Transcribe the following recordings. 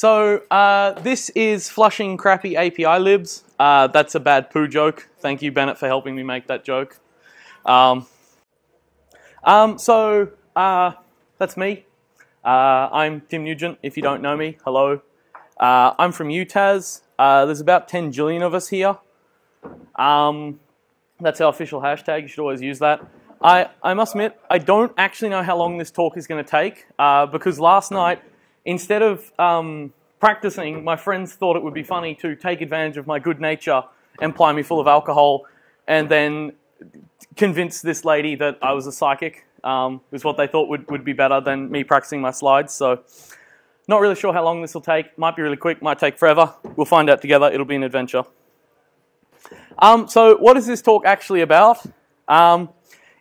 So uh, this is flushing crappy API libs. Uh, that's a bad poo joke. Thank you, Bennett, for helping me make that joke. Um, um, so uh, that's me. Uh, I'm Tim Nugent. If you don't know me, hello. Uh, I'm from UTAS. Uh, there's about 10 jillion of us here. Um, that's our official hashtag. You should always use that. I, I must admit, I don't actually know how long this talk is going to take because last night, instead of um, practicing, my friends thought it would be funny to take advantage of my good nature and ply me full of alcohol and then convince this lady that I was a psychic. Um, was what they thought would, would be better than me practicing my slides. So, not really sure how long this will take. Might be really quick, might take forever. We'll find out together. It'll be an adventure. Um, so, what is this talk actually about? Um,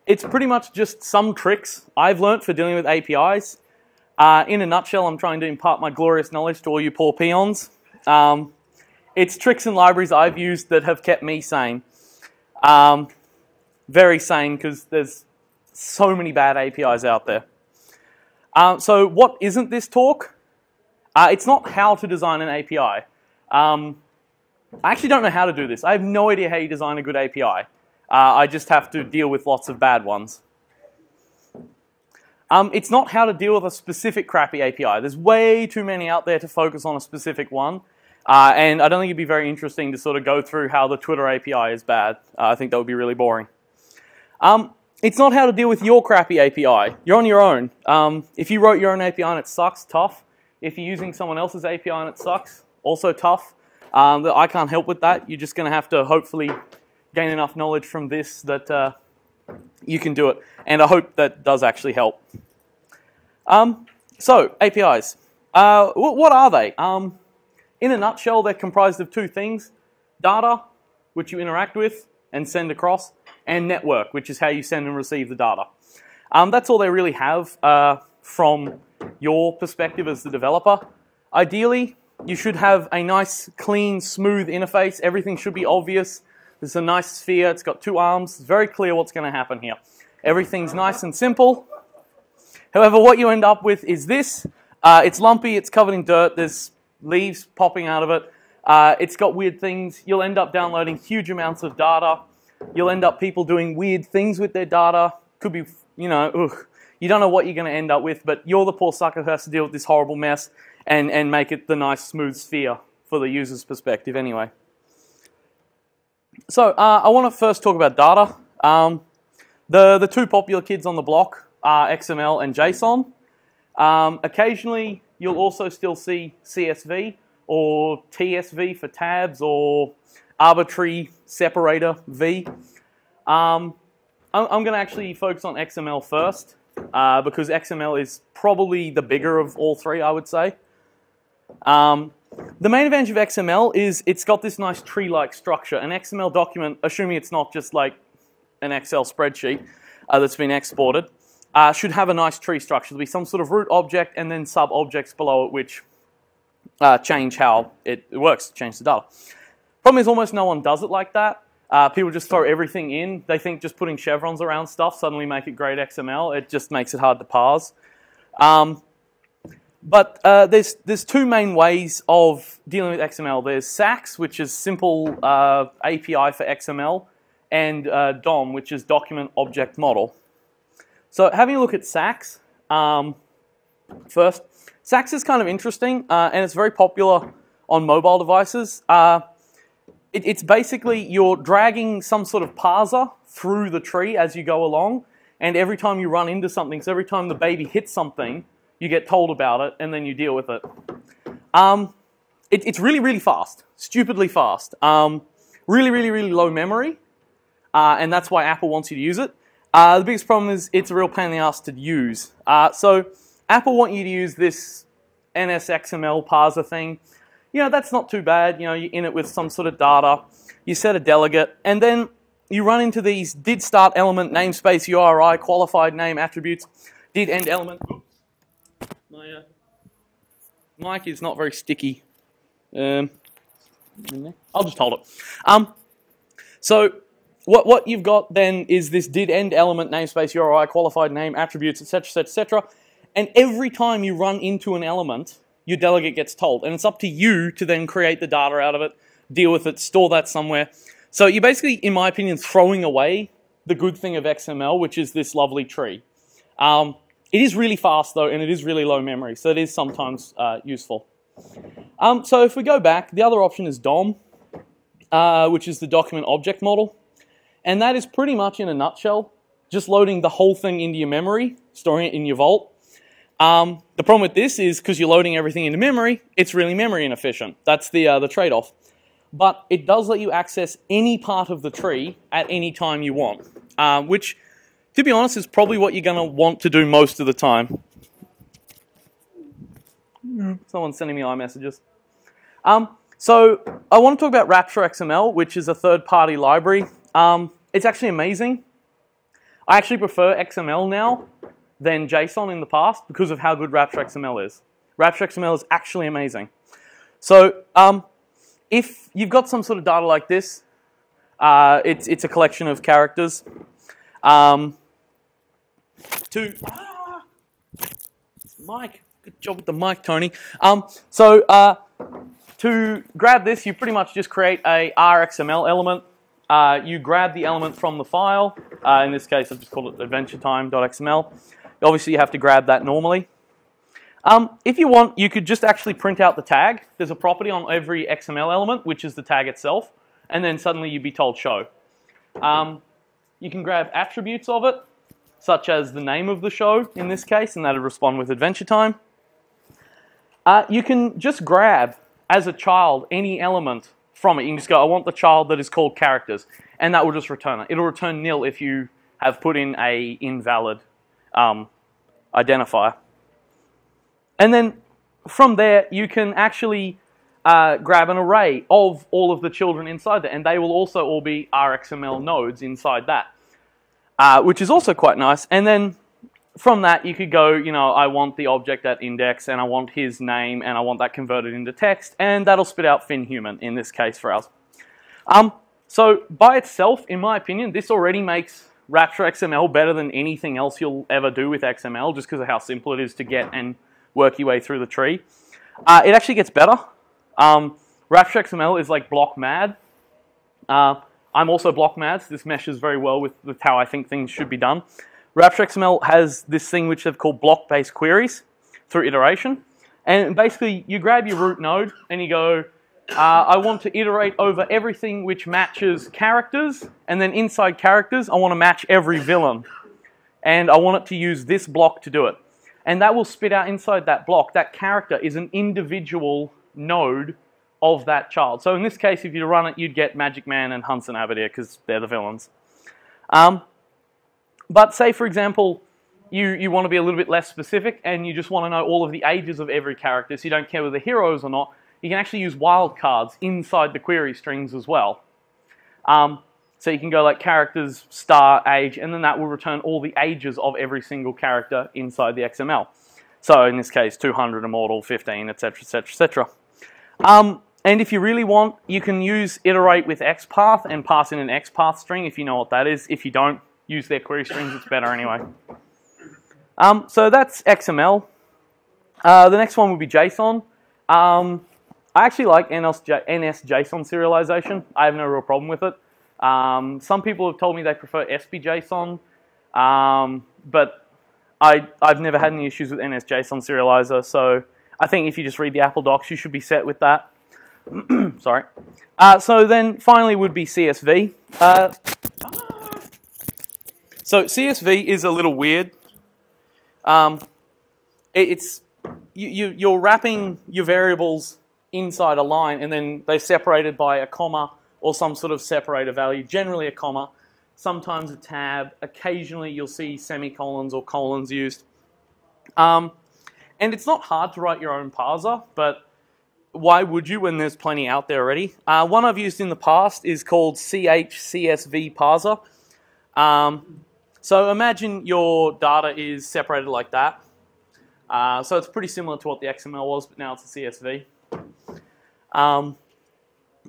it's pretty much just some tricks I've learnt for dealing with APIs. Uh, in a nutshell, I'm trying to impart my glorious knowledge to all you poor peons. Um, it's tricks and libraries I've used that have kept me sane. Um, very sane because there's so many bad APIs out there. Um, so what isn't this talk? Uh, it's not how to design an API. Um, I actually don't know how to do this. I have no idea how you design a good API. Uh, I just have to deal with lots of bad ones. Um, it's not how to deal with a specific crappy API. There's way too many out there to focus on a specific one. Uh, and I don't think it'd be very interesting to sort of go through how the Twitter API is bad. Uh, I think that would be really boring. Um, it's not how to deal with your crappy API. You're on your own. Um, if you wrote your own API and it sucks, tough. If you're using someone else's API and it sucks, also tough. Um, I can't help with that. You're just going to have to hopefully gain enough knowledge from this that uh, you can do it. And I hope that does actually help. Um, so, APIs. Uh, what are they? Um, in a nutshell, they're comprised of two things. Data, which you interact with and send across, and network, which is how you send and receive the data. Um, that's all they really have uh, from your perspective as the developer. Ideally, you should have a nice, clean, smooth interface. Everything should be obvious. This is a nice sphere. It's got two arms. It's very clear what's going to happen here. Everything's nice and simple. However, what you end up with is this. Uh, it's lumpy. It's covered in dirt. There's leaves popping out of it. Uh, it's got weird things. You'll end up downloading huge amounts of data. You'll end up people doing weird things with their data. Could be, you know, ugh. you don't know what you're going to end up with, but you're the poor sucker who has to deal with this horrible mess and, and make it the nice smooth sphere for the user's perspective anyway. So uh, I want to first talk about data. Um, the, the two popular kids on the block are XML and JSON. Um, occasionally, you'll also still see CSV or TSV for tabs or arbitrary separator V. I'm, I'm going to actually focus on XML first uh, because XML is probably the bigger of all three, I would say. Um, the main advantage of XML is it's got this nice tree-like structure. An XML document, assuming it's not just like an Excel spreadsheet uh, that's been exported, uh, should have a nice tree structure. There'll be some sort of root object and then sub-objects below it which uh, change how it works, change the data. Problem is almost no one does it like that. Uh, people just throw everything in. They think just putting chevrons around stuff suddenly make it great XML. It just makes it hard to parse. Um, but uh, there's there's two main ways of dealing with XML. There's SAX, which is simple uh, API for XML, and uh, DOM, which is Document Object Model. So having a look at SAX um, first, SAX is kind of interesting, uh, and it's very popular on mobile devices. Uh, it, it's basically you're dragging some sort of parser through the tree as you go along, and every time you run into something, so every time the baby hits something, you get told about it, and then you deal with it. Um, it it's really, really fast, stupidly fast. Um, really, really, really low memory, uh, and that's why Apple wants you to use it. Uh, the biggest problem is it's a real pain in the ass to use. Uh, so Apple want you to use this NSXML parser thing. You know, that's not too bad. You know, you're in it with some sort of data. You set a delegate, and then you run into these did start element, namespace, URI, qualified name, attributes, did end element. My uh, mic is not very sticky. Um, I'll just hold it. Um, so what, what you've got then is this did end element, namespace, URI, qualified name, attributes, etc., etc., etc. And every time you run into an element, your delegate gets told. And it's up to you to then create the data out of it, deal with it, store that somewhere. So you're basically, in my opinion, throwing away the good thing of XML, which is this lovely tree. Um, it is really fast though, and it is really low memory, so it is sometimes uh, useful. Um, so if we go back, the other option is DOM, uh, which is the document object model. And that is pretty much in a nutshell, just loading the whole thing into your memory, storing it in your vault. Um, the problem with this is because you're loading everything into memory, it's really memory inefficient. That's the, uh, the trade-off. But it does let you access any part of the tree at any time you want, um, which, to be honest, is probably what you're going to want to do most of the time. Someone's sending me iMessages. Um, so I want to talk about RaptureXML, which is a third-party library. Um, it's actually amazing. I actually prefer XML now than JSON in the past because of how good RaptureXML is. RaptureXML is actually amazing. So um, if you've got some sort of data like this, uh, it's, it's a collection of characters. Um, to ah, Mike, good job with the mic, Tony. Um, so uh, to grab this, you pretty much just create a RXML element. Uh, you grab the element from the file. Uh, in this case, I've just called it adventuretime.xml. Obviously, you have to grab that normally. Um, if you want, you could just actually print out the tag. There's a property on every XML element, which is the tag itself, and then suddenly you'd be told show. Um, you can grab attributes of it, such as the name of the show in this case, and that'll respond with Adventure Time. Uh, you can just grab, as a child, any element from it. You can just go, I want the child that is called characters, and that will just return it. It'll return nil if you have put in a invalid um, identifier. And then from there, you can actually uh, grab an array of all of the children inside there, and they will also all be RXML nodes inside that, uh, which is also quite nice. And then from that, you could go, you know, I want the object at index, and I want his name, and I want that converted into text, and that'll spit out Finn Human in this case for us. Um, so by itself, in my opinion, this already makes RaptureXML better than anything else you'll ever do with XML, just because of how simple it is to get and work your way through the tree. Uh, it actually gets better. Um, RaptureXML is like block mad. Uh, I'm also block mad, this meshes very well with, with how I think things should be done. RaptureXML has this thing which they've called block-based queries through iteration. And basically, you grab your root node and you go, uh, I want to iterate over everything which matches characters, and then inside characters, I want to match every villain. And I want it to use this block to do it. And that will spit out inside that block, that character is an individual node of that child. So in this case, if you run it, you'd get Magic Man and Hunson Abadeer because they're the villains. Um, but say, for example, you, you want to be a little bit less specific and you just want to know all of the ages of every character, so you don't care whether they're heroes or not, you can actually use wildcards inside the query strings as well. Um, so you can go like characters, star, age, and then that will return all the ages of every single character inside the XML. So in this case, 200, immortal, 15, etc., etc., etc. and if you really want, you can use iterate with XPath and pass in an XPath string if you know what that is. If you don't, use their query strings, it's better anyway. Um, so that's XML. Uh, the next one would be JSON. Um, I actually like NS, NS JSON serialization. I have no real problem with it. Um, some people have told me they prefer SBJSON, um, but I, I've never had any issues with NSJSON serializer, so I think if you just read the Apple docs, you should be set with that. Sorry. Uh, so then finally would be CSV. Uh, so CSV is a little weird. Um, it, it's you, you, you're wrapping your variables inside a line and then they're separated by a comma or some sort of separator value, generally a comma, sometimes a tab. Occasionally you'll see semicolons or colons used. Um, and it's not hard to write your own parser, but why would you when there's plenty out there already? Uh, one I've used in the past is called CHCSV parser. Um, so imagine your data is separated like that. Uh, so it's pretty similar to what the XML was, but now it's a CSV. Um,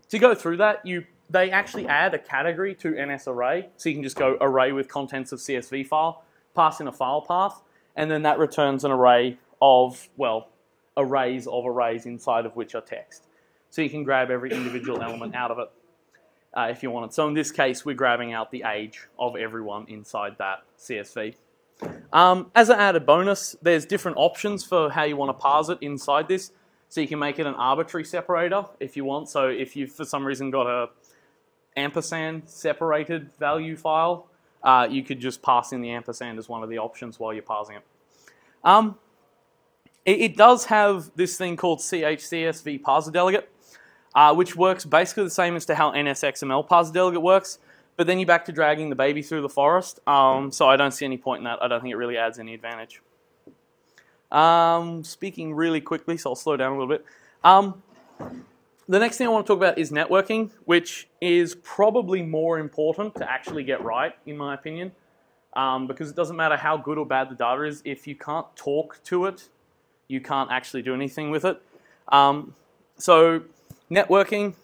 to go through that, you they actually add a category to NS array, so you can just go array with contents of CSV file, pass in a file path, and then that returns an array of, well, arrays of arrays inside of which are text. So you can grab every individual element out of it uh, if you want it. So in this case, we're grabbing out the age of everyone inside that CSV. Um, as an added bonus, there's different options for how you want to parse it inside this. So you can make it an arbitrary separator if you want. So if you've for some reason got a ampersand separated value file, uh, you could just pass in the ampersand as one of the options while you're parsing it. Um, it, it, does have this thing called CHCSV parser delegate, uh, which works basically the same as to how NSXML parser delegate works, but then you're back to dragging the baby through the forest. Um, so I don't see any point in that. I don't think it really adds any advantage. Um, speaking really quickly, so I'll slow down a little bit. Um, the next thing I want to talk about is networking, which is probably more important to actually get right, in my opinion, um, because it doesn't matter how good or bad the data is. If you can't talk to it, you can't actually do anything with it. Um, so networking,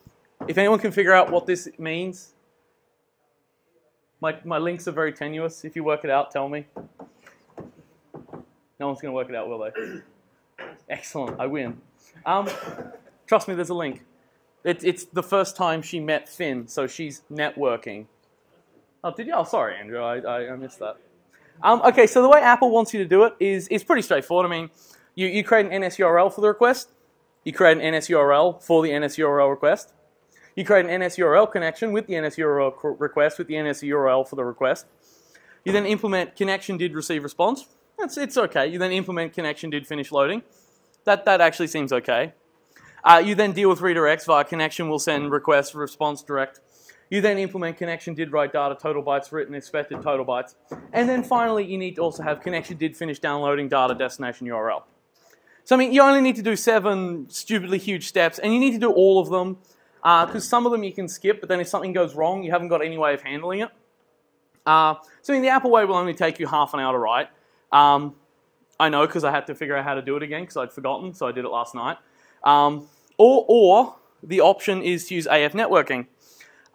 if anyone can figure out what this means, my, my links are very tenuous. If you work it out, tell me. No one's going to work it out, will they? Excellent, I win. Um, trust me, there's a link. It, it's the first time she met Finn, so she's networking. Oh, did you? Oh, sorry, Andrew, I, I, I missed that. Um, okay, so the way Apple wants you to do it is, is pretty straightforward. I mean, you, you create an NSURL for the request. You create an NSURL for the NSURL request. You create an NSURL connection with the NSURL request with the NSURL for the request. You then implement connection did receive response. That's, it's okay. You then implement connection did finish loading. That, that actually seems okay. Uh, you then deal with redirects via connection will send request response direct. You then implement connection did write data total bytes written expected total bytes. And then finally you need to also have connection did finish downloading data destination URL. So I mean you only need to do seven stupidly huge steps and you need to do all of them because uh, some of them you can skip but then if something goes wrong you haven't got any way of handling it. Uh, so I mean the Apple way will only take you half an hour to write. Um, I know because I had to figure out how to do it again because I'd forgotten, so I did it last night. Um, or, or the option is to use AFNetworking.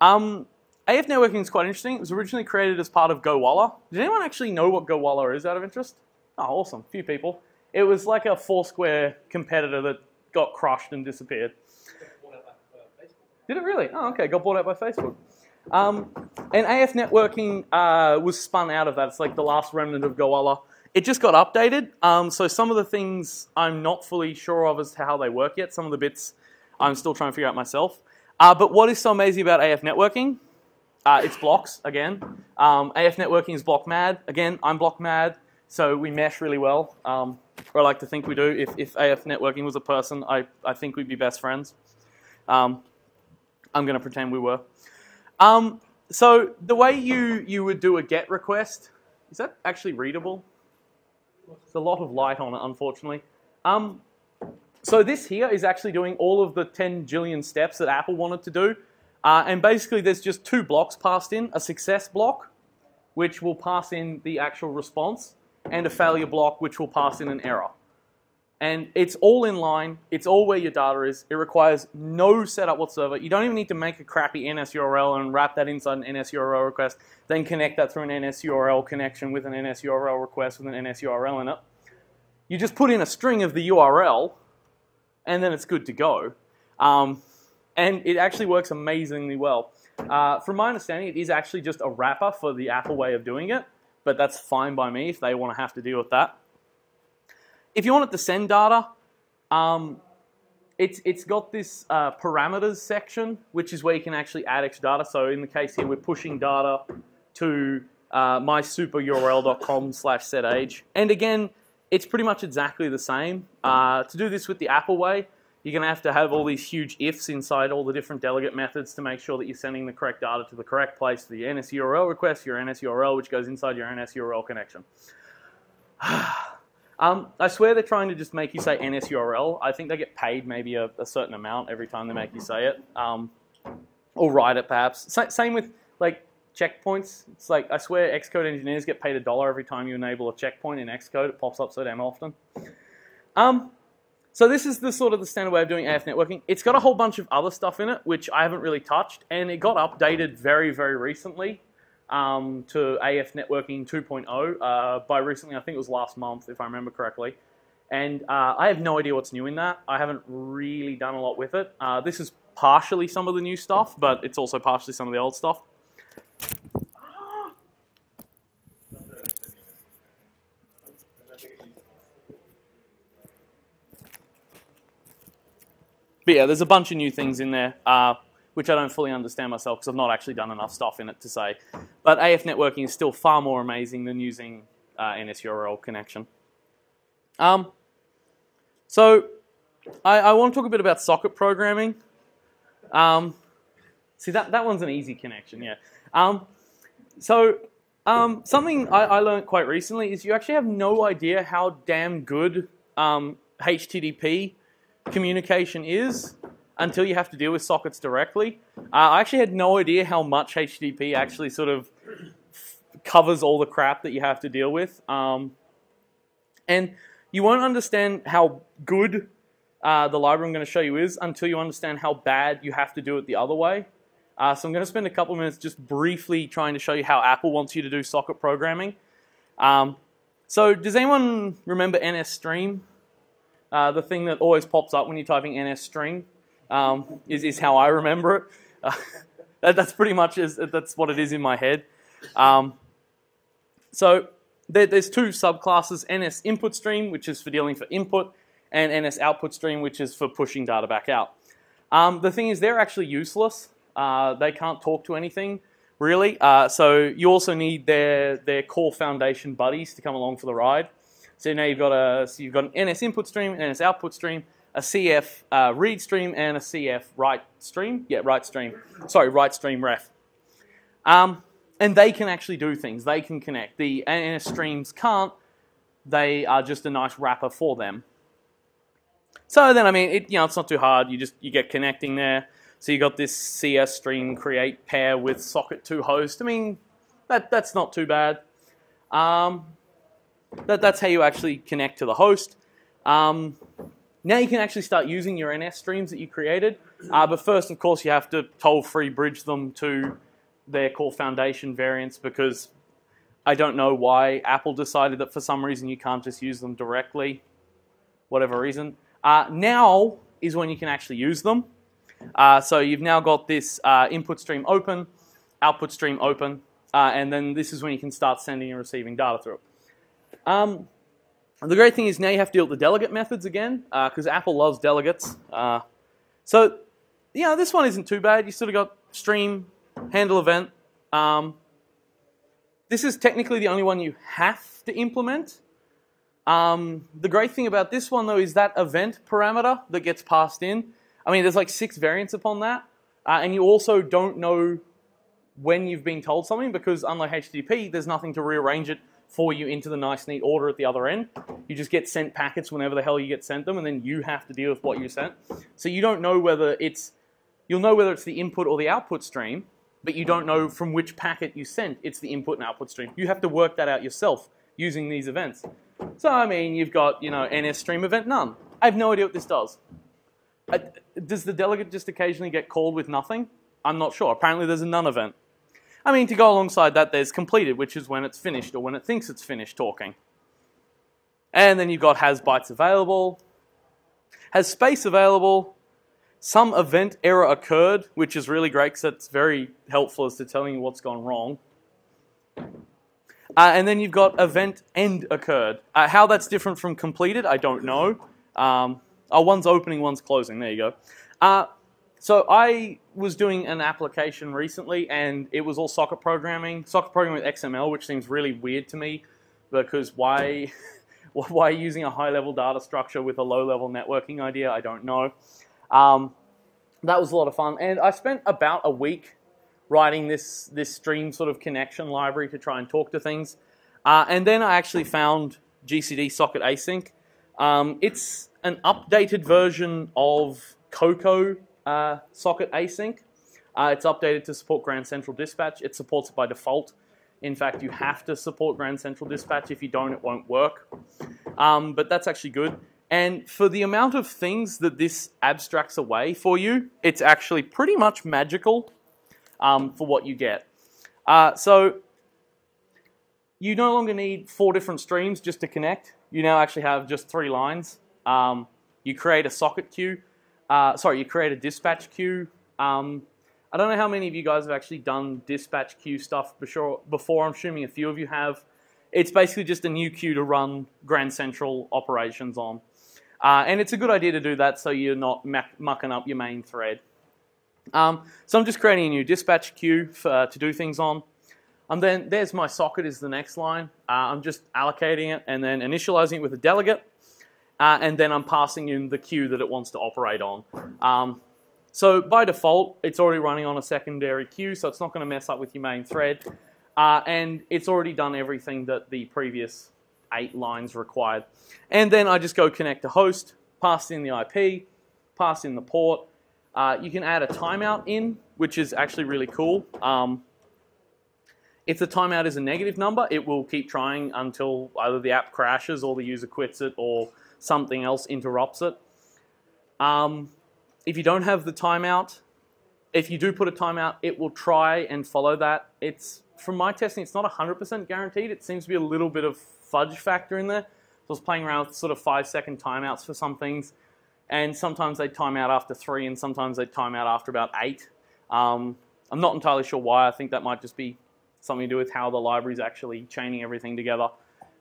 Um, AFNetworking is quite interesting. It was originally created as part of Gowalla. Did anyone actually know what Gowalla is out of interest? Oh, awesome. Few people. It was like a Foursquare competitor that got crushed and disappeared. Did it really? Oh, okay. Got bought out by Facebook. Um, and AFNetworking uh, was spun out of that. It's like the last remnant of Gowalla. It just got updated, um, so some of the things I'm not fully sure of as to how they work yet. Some of the bits I'm still trying to figure out myself. Uh, but what is so amazing about AFNetworking? Uh, it's blocks, again. Um, AFNetworking is block mad. Again, I'm block mad, so we mesh really well. Um, or I like to think we do. If, if AFNetworking was a person, I, I think we'd be best friends. Um, I'm going to pretend we were. Um, so the way you, you would do a GET request, is that actually readable? There's a lot of light on it, unfortunately. Um, so this here is actually doing all of the 10 jillion steps that Apple wanted to do. Uh, and basically there's just two blocks passed in, a success block, which will pass in the actual response, and a failure block, which will pass in an error. And it's all in line, it's all where your data is. It requires no setup whatsoever. You don't even need to make a crappy NSURL and wrap that inside an NSURL request, then connect that through an NSURL connection with an NSURL request with an NSURL in it. You just put in a string of the URL, and then it's good to go. Um, and it actually works amazingly well. Uh, from my understanding, it is actually just a wrapper for the Apple way of doing it, but that's fine by me if they want to have to deal with that if you wanted to send data, um, it's, it's got this uh, parameters section, which is where you can actually add extra data. So in the case here, we're pushing data to uh, mysuperurl.com slash setAge. And again, it's pretty much exactly the same. Uh, to do this with the Apple way, you're going to have to have all these huge ifs inside all the different delegate methods to make sure that you're sending the correct data to the correct place the NSURL request, your NSURL, which goes inside your NSURL connection. Um, I swear they're trying to just make you say NSURL. I think they get paid maybe a, a certain amount every time they make you say it. Um, or write it perhaps. same with like checkpoints. It's like I swear Xcode engineers get paid a dollar every time you enable a checkpoint in Xcode. It pops up so damn often. Um, so this is the sort of the standard way of doing AFNetworking. It's got a whole bunch of other stuff in it, which I haven't really touched, and it got updated very, very recently. um, to AFNetworking 2.0 uh, by recently, I think it was last month, if I remember correctly. And uh, I have no idea what's new in that. I haven't really done a lot with it. Uh, this is partially some of the new stuff, but it's also partially some of the old stuff. But yeah, there's a bunch of new things in there, uh, which I don't fully understand myself because I've not actually done enough stuff in it to say. But AFNetworking is still far more amazing than using uh, NSURL connection. Um, so I, I, want to talk a bit about socket programming. Um, see, that, that one's an easy connection, yeah. Um, so um, something I, I, learned quite recently is you actually have no idea how damn good HTTP um, communication is until you have to deal with sockets directly. Uh, I actually had no idea how much HTTP actually sort of covers all the crap that you have to deal with. Um, and you won't understand how good uh, the library I'm going to show you is until you understand how bad you have to do it the other way. Uh, so I'm going to spend a couple minutes just briefly trying to show you how Apple wants you to do socket programming. Um, so does anyone remember NSStream? Uh, the thing that always pops up when you're typing NSString um, is, is how I remember it. Uh, that, that's pretty much is, that's what it is in my head. Um, so there, there's two subclasses, NS input stream, which is for dealing for input, and NS output stream, which is for pushing data back out. Um, the thing is, they're actually useless. Uh, they can't talk to anything, really. Uh, so you also need their, their core foundation buddies to come along for the ride. So now you've got a so you've got an NS input stream, an NS output stream, a CF uh, read stream, and a CF write stream. Yeah, write stream. Sorry, write stream ref. Um, and they can actually do things. They can connect. The NS streams can't. They are just a nice wrapper for them. So then, I mean, it, you know, it's not too hard. You just you get connecting there. So you got this CF stream create pair with socket to host. I mean, that that's not too bad. Um, that, that's how you actually connect to the host. Um, now you can actually start using your NS streams that you created. Uh, but first, of course, you have to toll-free bridge them to their core foundation variants because I don't know why Apple decided that for some reason you can't just use them directly, whatever reason. Uh, now is when you can actually use them. Uh, so you've now got this uh, input stream open, output stream open, uh, and then this is when you can start sending and receiving data through it. Um, the great thing is now you have to deal with the delegate methods again, because uh, Apple loves delegates. Uh, so, you know, this one isn't too bad. You sort of got stream, handle event. Um, this is technically the only one you have to implement. Um, the great thing about this one, though, is that event parameter that gets passed in. I mean, there's like six variants upon that, uh, and you also don't know when you've been told something because, unlike HTTP, there's nothing to rearrange it for you into the nice neat order at the other end. You just get sent packets whenever the hell you get sent them, and then you have to deal with what you sent. So you don't know whether it's you'll know whether it's the input or the output stream, but you don't know from which packet you sent it's the input and output stream. You have to work that out yourself using these events. So I mean, you've got you know NS stream event none. I have no idea what this does. Does the delegate just occasionally get called with nothing? I'm not sure. Apparently, there's a none event. I mean, to go alongside that, there's completed, which is when it's finished or when it thinks it's finished talking. And then you've got has bytes available, has space available, some event error occurred, which is really great because it's very helpful as to telling you what's gone wrong. Uh, and then you've got event end occurred. Uh, how that's different from completed, I don't know. Um, oh, one's opening, one's closing. There you go. Uh, so I was doing an application recently, and it was all socket programming, socket programming with XML, which seems really weird to me, because why, why using a high-level data structure with a low-level networking idea? I don't know. Um, that was a lot of fun, and I spent about a week writing this this stream sort of connection library to try and talk to things, uh, and then I actually found GCD Socket Async. Um, it's an updated version of Cocoa uh, socket async. Uh, it's updated to support Grand Central Dispatch. It supports it by default. In fact, you have to support Grand Central Dispatch. If you don't, it won't work. Um, but that's actually good. And for the amount of things that this abstracts away for you, it's actually pretty much magical um, for what you get. Uh, so you no longer need four different streams just to connect. You now actually have just three lines. Um, you create a socket queue. Uh, sorry, you create a dispatch queue. Um, I don't know how many of you guys have actually done dispatch queue stuff before. I'm assuming a few of you have. It's basically just a new queue to run Grand Central operations on. Uh, and it's a good idea to do that so you're not mucking up your main thread. Um, so I'm just creating a new dispatch queue for, uh, to do things on. And then there's my socket is the next line. Uh, I'm just allocating it and then initializing it with a delegate. Uh, and then I'm passing in the queue that it wants to operate on. Um, so by default, it's already running on a secondary queue, so it's not going to mess up with your main thread. Uh, and it's already done everything that the previous eight lines required. And then I just go connect to host, pass in the IP, pass in the port. Uh, you can add a timeout in, which is actually really cool. Um, if the timeout is a negative number, it will keep trying until either the app crashes or the user quits it or something else interrupts it. Um, if you don't have the timeout, if you do put a timeout, it will try and follow that. It's from my testing, it's not 100% guaranteed. It seems to be a little bit of fudge factor in there. So I was playing around with sort of five second timeouts for some things, and sometimes they time out after three, and sometimes they time out after about eight. Um, I'm not entirely sure why. I think that might just be something to do with how the library is actually chaining everything together.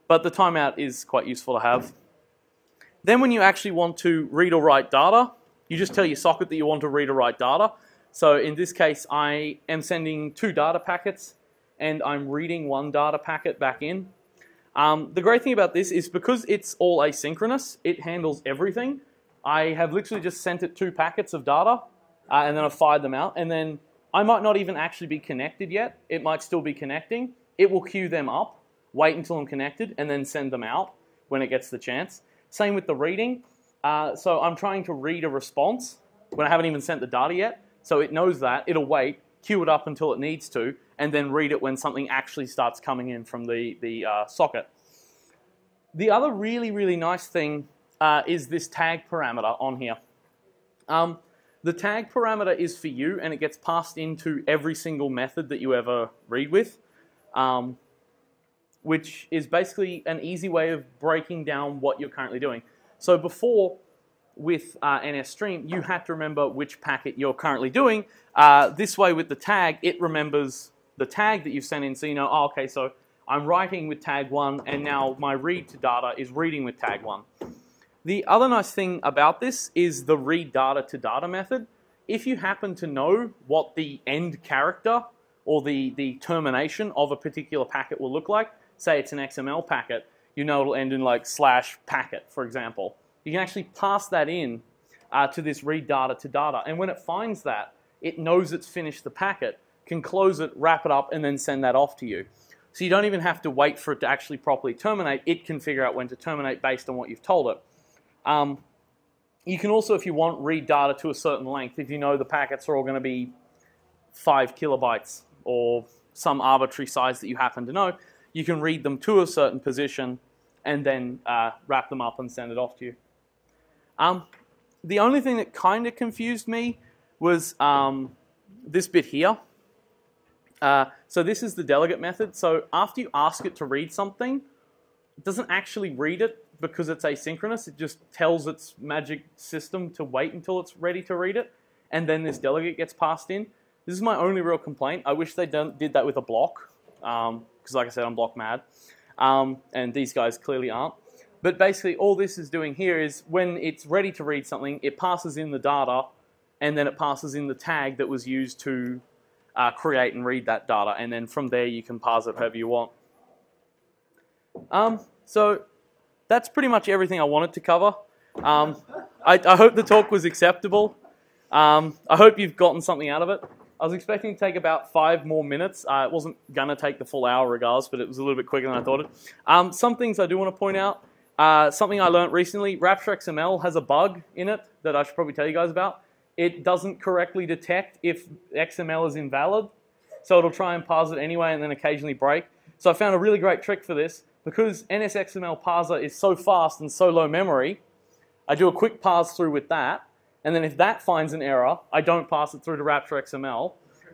But the timeout is quite useful to have. Then when you actually want to read or write data, you just tell your socket that you want to read or write data. So in this case, I am sending two data packets and I'm reading one data packet back in. Um, the great thing about this is because it's all asynchronous, it handles everything. I have literally just sent it two packets of data uh, and then I've fired them out and then I might not even actually be connected yet. It might still be connecting. It will queue them up, wait until I'm connected, and then send them out when it gets the chance. Same with the reading. Uh, so I'm trying to read a response when I haven't even sent the data yet. So it knows that. It'll wait, queue it up until it needs to, and then read it when something actually starts coming in from the, the uh, socket. The other really, really nice thing uh, is this tag parameter on here. Um, the tag parameter is for you and it gets passed into every single method that you ever read with, um, which is basically an easy way of breaking down what you're currently doing. So before, with uh, NSStream, you had to remember which packet you're currently doing. Uh, this way with the tag, it remembers the tag that you've sent in, so you know, oh, okay, so I'm writing with tag 1, and now my read to data is reading with tag 1. The other nice thing about this is the read data to data method. If you happen to know what the end character or the, the termination of a particular packet will look like, say it's an XML packet, you know it'll end in like slash packet, for example. You can actually pass that in uh, to this read data to data. And when it finds that, it knows it's finished the packet, can close it, wrap it up, and then send that off to you. So you don't even have to wait for it to actually properly terminate. It can figure out when to terminate based on what you've told it. Um, you can also, if you want, read data to a certain length. If you know the packets are all going to be 5 kilobytes or some arbitrary size that you happen to know, you can read them to a certain position and then uh, wrap them up and send it off to you. Um, the only thing that kind of confused me was um, this bit here. Uh, so this is the delegate method. So after you ask it to read something, it doesn't actually read it because it's asynchronous, it just tells its magic system to wait until it's ready to read it, and then this delegate gets passed in. This is my only real complaint. I wish they did that with a block, because like I said, I'm block mad, um, and these guys clearly aren't. But basically, all this is doing here is when it's ready to read something, it passes in the data, and then it passes in the tag that was used to uh, create and read that data, and then from there you can parse it however you want. Um, so that's pretty much everything I wanted to cover. Um, I, I, hope the talk was acceptable. Um, I hope you've gotten something out of it. I was expecting to take about five more minutes. Uh, it wasn't going to take the full hour regardless, but it was a little bit quicker than I thought it. Um, some things I do want to point out. Uh, something I learned recently, RaptureXML has a bug in it that I should probably tell you guys about. It doesn't correctly detect if XML is invalid, so it'll try and parse it anyway and then occasionally break. So I found a really great trick for this because NSXML parser is so fast and so low memory, I do a quick parse through with that, and then if that finds an error, I don't pass it through to RaptureXML.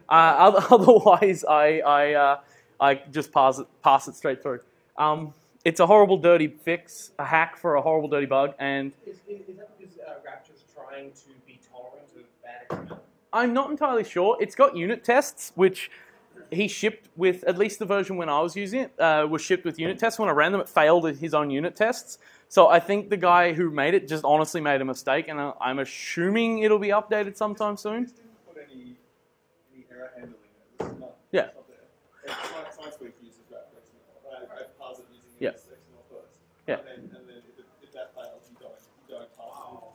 Uh, otherwise, I I, uh, I just pass it pass it straight through. Um, it's a horrible, dirty fix, a hack for a horrible, dirty bug, and Is, is, is that because uh, Rapture's trying to be tolerant of bad XML? I'm not entirely sure. It's got unit tests, which he shipped with at least the version when I was using it uh, was shipped with unit tests. When I ran them, it failed at his own unit tests. So I think the guy who made it just honestly made a mistake, and I- I'm assuming it'll be updated sometime soon. Just didn't put any, any error handling in it. It's not, Yeah. it's not there. And Science, Science Week uses RaptureXML. I, I parse it Yeah. its XML first. Yeah. And then, and then if, it, if fails, you don't, you don't it.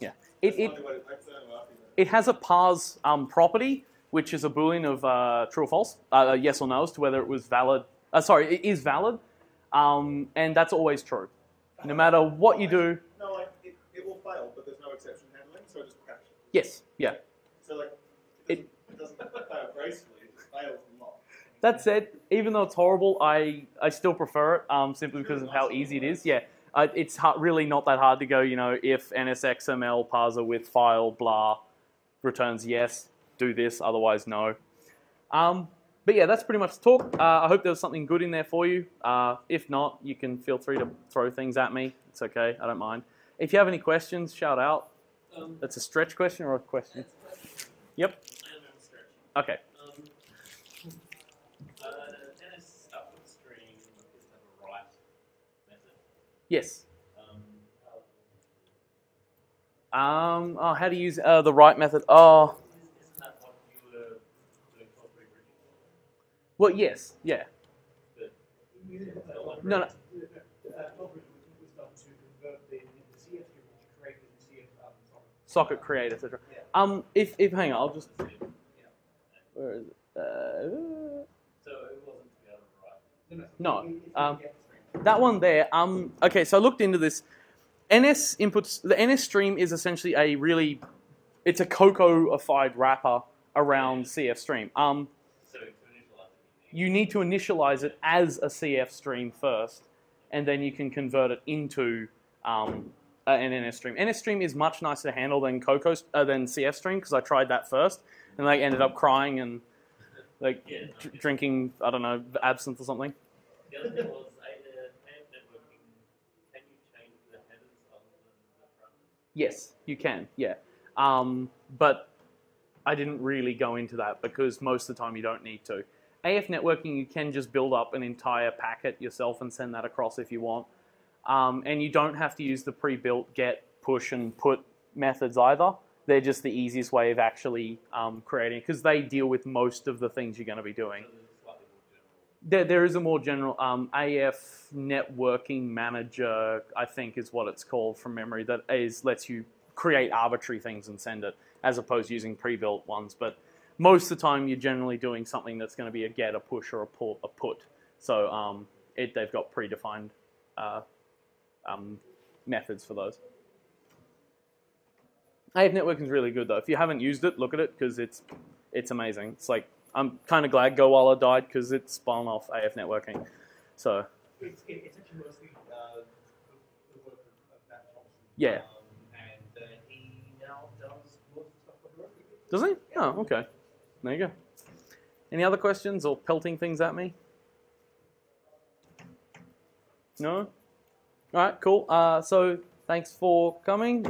Yeah, it, it the only way to- that's the only way I think of it has a parse um, property, which is a boolean of uh, true or false, uh, yes or no, as to whether it was valid. Uh, sorry, it is valid, um, and that's always true. No matter what you do. No, like, it, it will fail, but there's no exception handling, so it just crashes. Yes, yeah. So, like, it doesn't, it doesn't fail gracefully, it just fails a lot. That said, even though it's horrible, I, I still prefer it um, simply because of how easy it is. Yeah, uh, it's really not that hard to go. You know, if NSXML parser with file blah returns yes, do this. Otherwise, no. Um, but yeah, that's pretty much the talk. Uh, I hope there was something good in there for you. Uh, if not, you can feel free to throw things at me. It's okay. I don't mind. If you have any questions, shout out. Um, That's a stretch question or a question? Yep. Okay. Um, uh, Dennis upward stream appears to have a right. Yes. Um, Um. Oh, how to use uh, the write method? Oh. is, isn't that what you were doing for free bridging? Well, yes. Yeah. No, no. Topbridge was done to convert the, the CF stream which you created in CF sorry. socket create, etc. Um, if if hang on, I'll just. Where is it? Uh, So it wasn't the other right. No, um, the CF stream. that one there. Um, okay, so I looked into this. NS inputs. The NS stream is essentially a really, it's a Cocoa-ified wrapper around CF stream. Um, So to initialize it, you need to initialize it as a CF stream first, and then you can convert it into um, an NS stream. NS stream is much nicer to handle than Cocoa uh, than CF stream because I tried that first, and like ended up crying and like Yeah, no, dr- drinking I don't know absinthe or something. The other thing was AF networking. Can you change the headers other than the front? Yes, you can. Yeah, um, but I didn't really go into that because most of the time you don't need to. AFNetworking, you can just build up an entire packet yourself and send that across if you want. Um, and you don't have to use the pre-built get, push, and put methods either. They're just the easiest way of actually um, creating because they deal with most of the things you're going to be doing. There, there is a more general um, AFNetworking manager, I think is what it's called from memory, that is lets you create arbitrary things and send it, as opposed to using pre-built ones. But most of the time, you're generally doing something that's going to be a get, a push, or a pull, a put. So um, it, they've got predefined uh, um, methods for those. AFNetworking is really good though. If you haven't used it, look at it because it's it's amazing. It's like I'm kind of glad Gowalla died because it's spun off AFNetworking. So It's, it's actually mostly uh, the, work of, Matt Thompson. Yeah. Um, and uh, he now does most stuff for does he? Oh, okay. There you go. Any other questions or pelting things at me? No. All right, cool. Uh, so thanks for coming.